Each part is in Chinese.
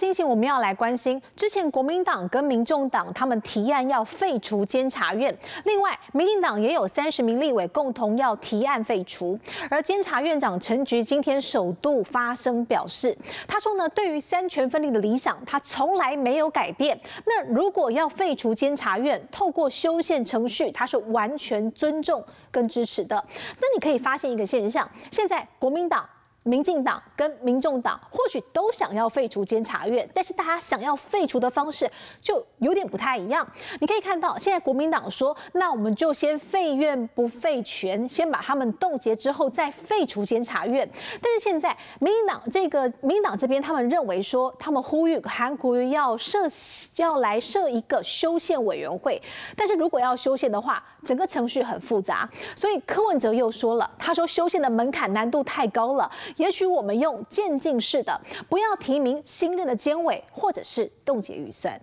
心情我们要来关心，之前国民党跟民众党他们提案要废除监察院，另外民进党也有三十名立委共同要提案废除。而监察院长陈菊今天首度发声表示，他说呢，对于三权分立的理想，他从来没有改变。那如果要废除监察院，透过修宪程序，他是完全尊重跟支持的。那你可以发现一个现象，现在国民党。民进党跟民众党或许都想要废除监察院，但是大家想要废除的方式就有点不太一样。你可以看到，现在国民党说，那我们就先废院不废权，先把他们冻结之后再废除监察院。但是现在民进党这个民进党这边，他们认为说，他们呼吁韩国瑜要设要来设一个修宪委员会，但是如果要修宪的话，整个程序很复杂，所以柯文哲又说了，他说修宪的门槛难度太高了。也许我们用渐进式的，不要提名新任的监委，或者是冻结预算。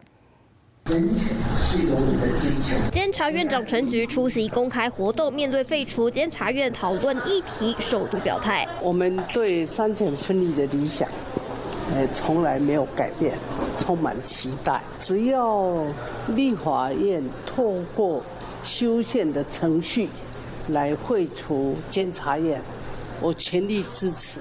监察院长陈菊出席公开活动，面对废除监察院讨论议题，首度表态：我们对三权分立的理想，呃，从来没有改变，充满期待。只要立法院透过修宪的程序来废除监察院。我全力支持，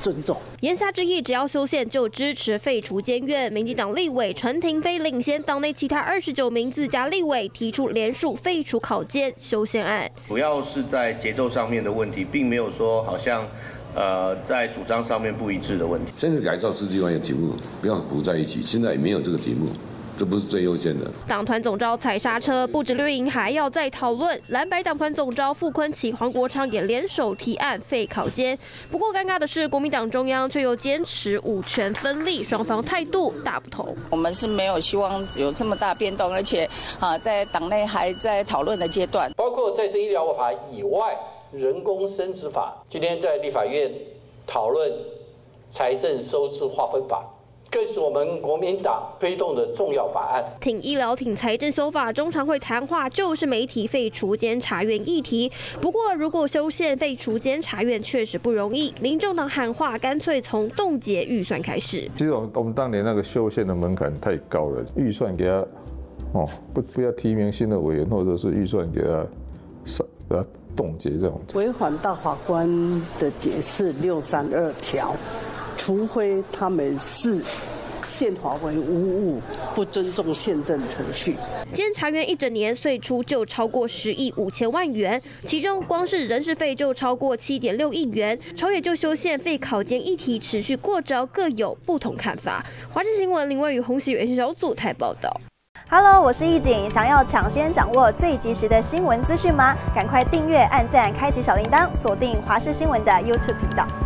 尊重。言下之意，只要修宪就支持废除监院。民进党立委陈廷飞领先党内其他二十九名自家立委提出联署废除考监修宪案。主要是在节奏上面的问题，并没有说好像呃在主张上面不一致的问题。现在改造司机官的题目不要糊在一起，现在也没有这个题目。这不是最优先的。党团总召踩刹车，不止绿营还要再讨论。蓝白党团总召傅昆萁、黄国昌也联手提案废考监。不过尴尬的是，国民党中央却又坚持五权分立，双方态度大不同。我们是没有希望有这么大变动，而且啊，在党内还在讨论的阶段。包括再生医疗法以外，人工生殖法，今天在立法院讨论财政收支划分法。更是我们国民党推动的重要法案。挺医疗、挺财政修法，中常会谈话就是媒体废除监察院议题。不过，如果修宪废除监察院确实不容易，民众党喊话干脆从冻结预算开始。其实我们我们当年那个修宪的门槛太高了，预算给他哦不不要提名新的委员，或者是预算给他冻结这种。违反大法官的解释六三二条。除非他们是宪法为无误，不尊重宪政程序。监察院一整年税出就超过十亿五千万元，其中光是人事费就超过七点六亿元。朝野就修宪废考监议题持续过招，各有不同看法。华视新闻林蔚与洪喜远小组台报道。Hello，我是易景，想要抢先掌握最及时的新闻资讯吗？赶快订阅、按赞、开启小铃铛，锁定华视新闻的 YouTube 频道。